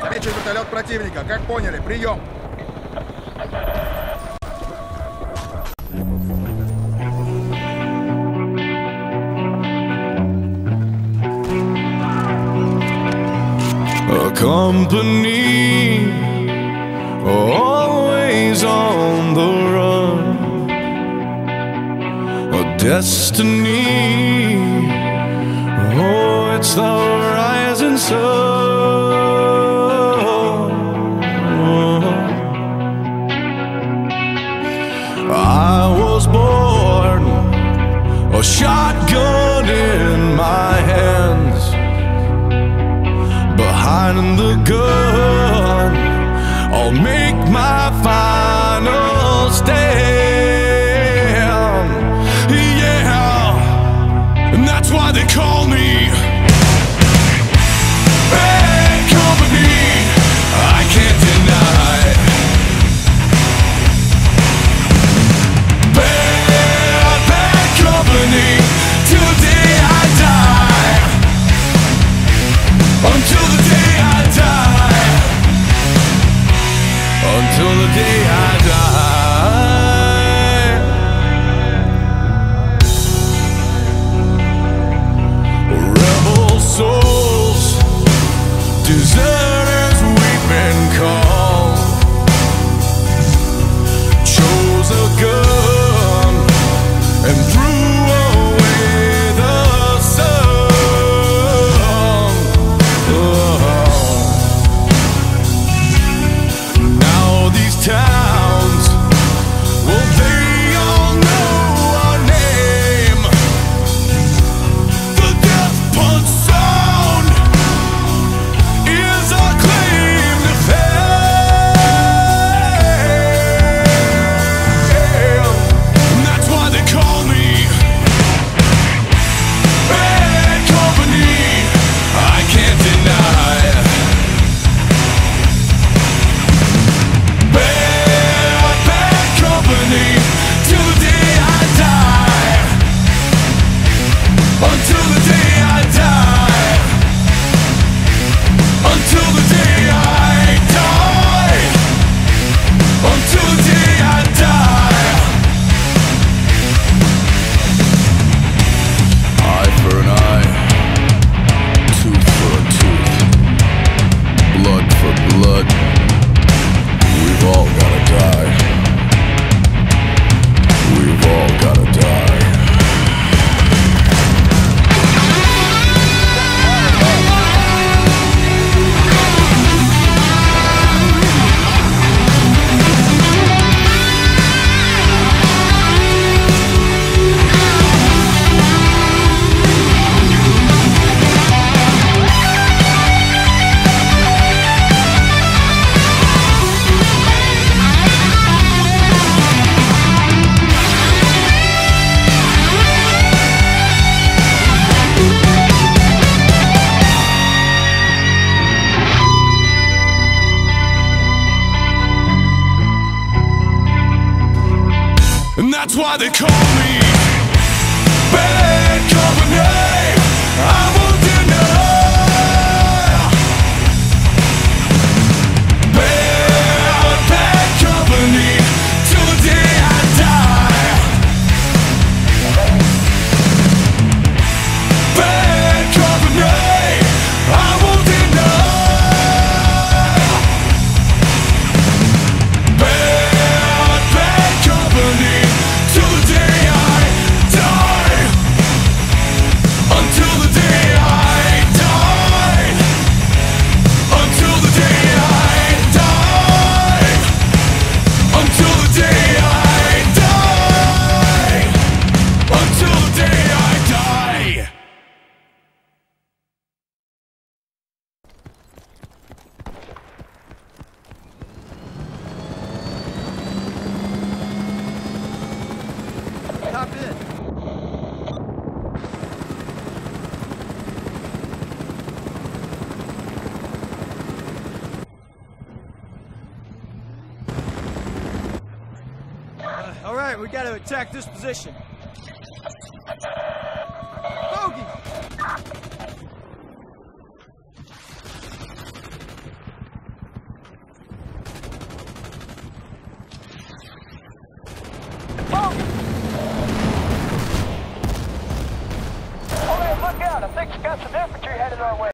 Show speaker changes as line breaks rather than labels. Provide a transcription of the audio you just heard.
Замечен вертолет противника. Как поняли, прием.
A company always on the run, a destiny. Oh, it's the rising sun. I was born a shotgun in my hands. Behind the gun, I'll make my final stand. Yeah, and that's why they call me. until the day I die. Rebel souls deserve. why they call me. we got to attack this position. Bogey! Bogey! All
right, look out. I think
you got some infantry headed our way.